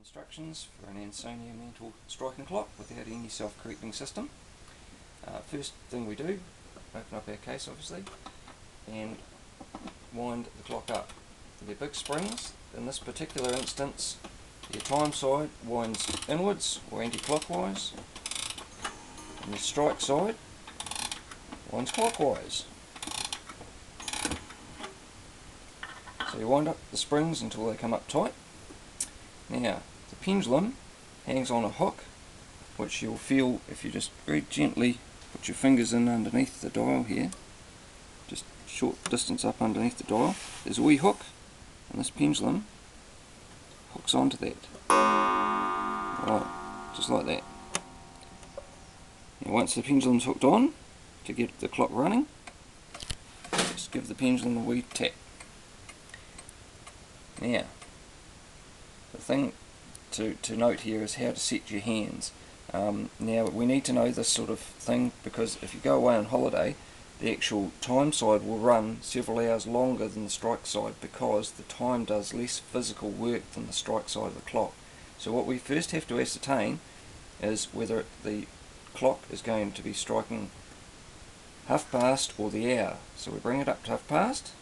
Instructions for an Ansonia mantle striking clock without any self-correcting system. Uh, first thing we do, open up our case obviously, and wind the clock up. They're big springs. In this particular instance, the time side winds inwards or anti-clockwise, and the strike side winds clockwise. So you wind up the springs until they come up tight. Now, the pendulum hangs on a hook, which you'll feel if you just very gently put your fingers in underneath the dial here, just short distance up underneath the dial. There's a wee hook, and this pendulum hooks onto that. Right, just like that. Now once the pendulum's hooked on, to get the clock running, just give the pendulum a wee tap. Now, the thing to, to note here is how to set your hands. Um, now we need to know this sort of thing because if you go away on holiday the actual time side will run several hours longer than the strike side because the time does less physical work than the strike side of the clock. So what we first have to ascertain is whether the clock is going to be striking half past or the hour. So we bring it up to half past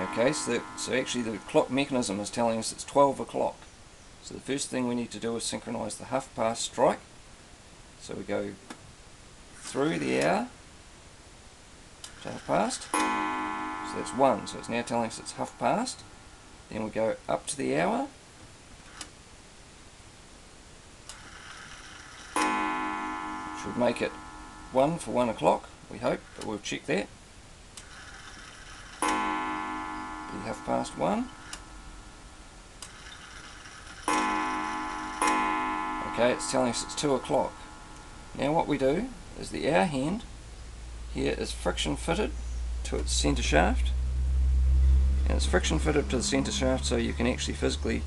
Okay, so, so actually the clock mechanism is telling us it's 12 o'clock. So the first thing we need to do is synchronize the half past strike. So we go through the hour to half past. So that's one, so it's now telling us it's half past. Then we go up to the hour. Should make it one for one o'clock, we hope, but we'll check that. be half past one. Okay, it's telling us it's two o'clock. Now what we do is the hour hand here is friction fitted to its centre shaft and it's friction fitted to the centre shaft so you can actually physically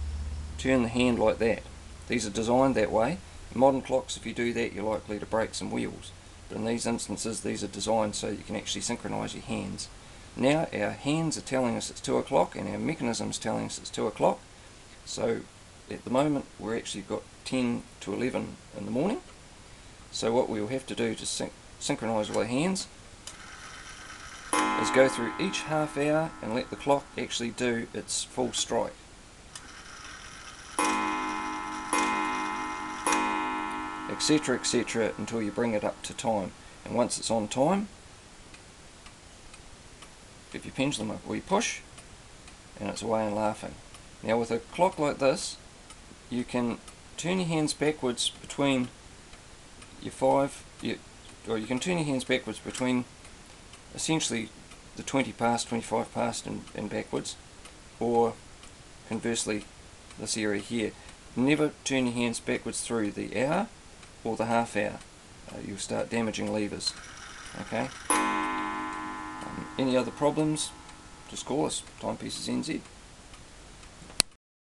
turn the hand like that. These are designed that way. In modern clocks if you do that you're likely to break some wheels but in these instances these are designed so you can actually synchronise your hands. Now our hands are telling us it's 2 o'clock and our mechanism is telling us it's 2 o'clock. So at the moment we're actually got 10 to 11 in the morning. So what we'll have to do to syn synchronise all our hands is go through each half hour and let the clock actually do its full strike. etc etc until you bring it up to time and once it's on time give your pendulum a wee push and it's away and laughing. Now with a clock like this you can turn your hands backwards between your five, your, or you can turn your hands backwards between essentially the 20 past, 25 past and, and backwards or conversely this area here. Never turn your hands backwards through the hour or the half hour. Uh, you'll start damaging levers. Okay. Any other problems, just call us, Timepieces NZ.